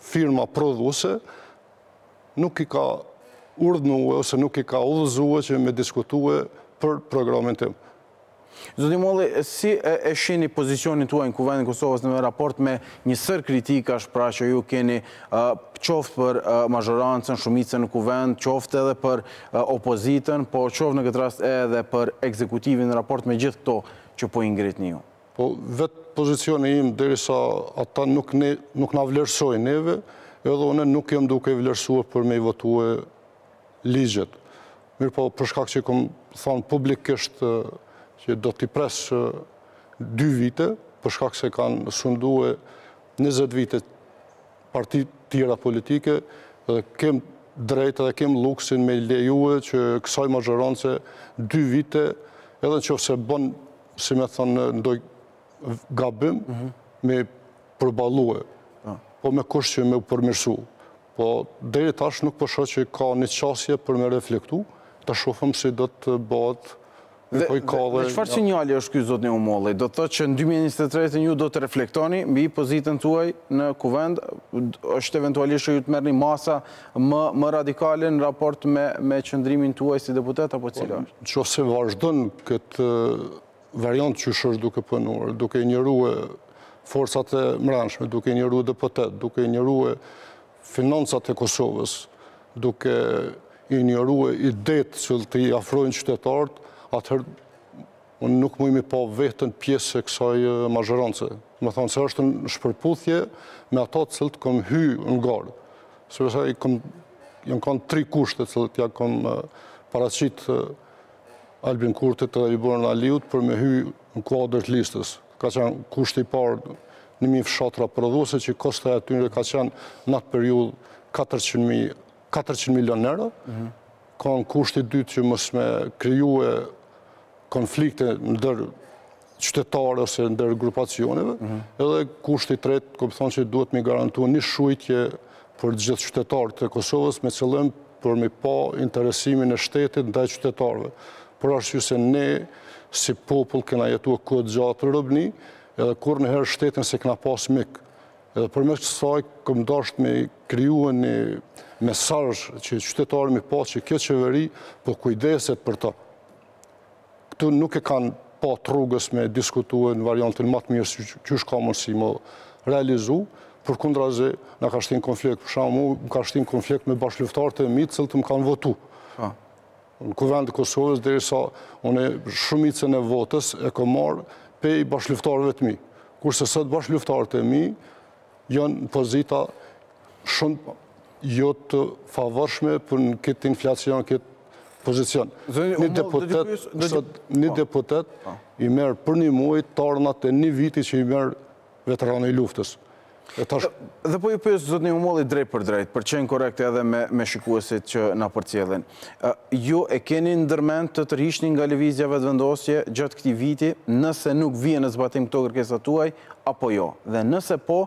firma prodhuese nuk i ka urdhënue ose nuk i ka udhëzue që me diskutue për programin tim. Zoti Umolli, si e shihni pozicionin tuaj në Kuvendin e Kosovës në raport me një sërë kritikash pra që ju keni qoftë për mazhorancën, shumicën në Kuvend, qoftë edhe për opozitën, po qoftë në këtë rast edhe për ekzekutivin në raport me gjithë këto që po i ngritni ju? Po vetë pozicioni im derisa ata nuk ne nuk na vlerësojnë neve, edhe unë nuk jam duke i vlerësuar për me i votue ligjet. Mirëpo për shkak që kam thënë publikisht që do t'i pres dy vite, për shkak se kanë sundue 20 vite parti të tjera politike dhe kem drejt dhe kem luksin me i lejue që kësaj mazhorance dy vite edhe në qoftë se bën si me thonë, ndonjë gabim me përballue, po. po me kush që me u përmirësu. Po, deri tash nuk po shoh që ka një qasje për me reflektu, ta shohim si do të bëhet Dhe çfarë sinjali është ky zotni Umolli? Do të thotë që në 2023 ju do të reflektoni mbi pozitën tuaj në kuvend, është eventualisht që ju të merrni masa Më radikale në raport me qëndrimin tuaj si deputet apo cila po, është? Nëse vazhdon këtë variant që është duke punuar, duke injoruar forcat e mbrendshme, duke injoruar deputetët, duke injoruar financat e Kosovës, duke injoruar idetë që t'i ofrojnë qytetarët, atëherë Unë nuk muj me pa vehten pjesë e kësaj mazhorance. Do me thonë se është në shpërputhje me ato të cilat kom hy në garë. Se përsa i kom, jënë kanë tri kushte të cilat ia kom paraqit Albin Kurtit dhe Liburn Aliut për me hy në kuadër të listës. Ka qenë kushti i parë një mijë fshatra prodhuese që kosta e atyre ka qenë në atë periudhë 400 milion euro. Mhm. Ka kanë kushti i dytë që mos me krijue konflikte ndër qytetarë ose ndër grupacioneve, mhm. edhe kushti i tretë, kom thonë që duhet me garantu një shujtje për gjithë qytetarët e Kosovës me qëllim për me pa interesimin e shtetit ndaj qytetarëve. Për arsye se ne, si popull, kena jetue goxha gjatë në robni, edhe kurr niherë shtetin s'e kena pas mik. Edhe përmes kësaj, kom dasht me Krijon një mesazh që qytetarët me pa që kjo qeveri po kujdeset për ta. Këtu nuk e kanë pa t'rrugës me diskutue në variantin ma të mirë si qysh ka mundësi me realizu, përkundrazi na ka shti n'konflikt, për shembull mu m'ka shti n'konflikt me bashkëluftarët e mi të cilët më kanë votu. Po. Në Kuvend të Kosovës, derisa unë shumicën e votës e kom marrë pej bashkëluftarëve të mi. Kurse sot bashkëluftarët e mi, Janë në pozita shumë jo të favorshme për në këtë inflacion, këtë pozicion. Një deputet, një deputet i merr për një muaj tarnat e një viti që i merr veterani i luftës. Dhe po ju pys, zotni Humolli, drejtpërdrejt, për t'qenë korrekt edhe me shikuesit që na përcjellin. Ju e keni ndërmend të tërhiqeni nga Lëvizja Vetëvendosje gjatë këtij viti nëse nuk vijnë në zbatim këto kërkesa tuaja apo jo? Dhe nëse po,